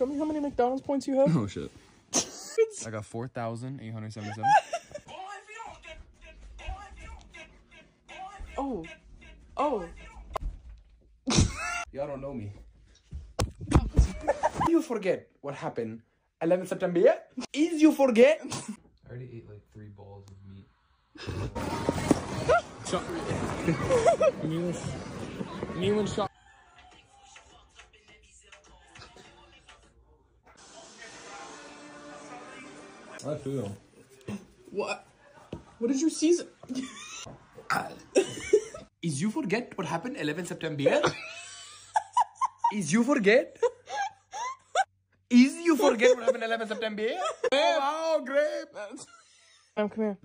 Show me how many McDonald's points you have. Oh shit. I got 4,877. Oh. Oh. Y'all don't know me. you forget what happened 11 September? Is you forget? I already ate like three balls of meat. Newman shot. I feel. What? What did you see? Is you forget what happened 11 September? Is you forget? Is you forget what happened 11 September? Oh, wow, great. Um, come here.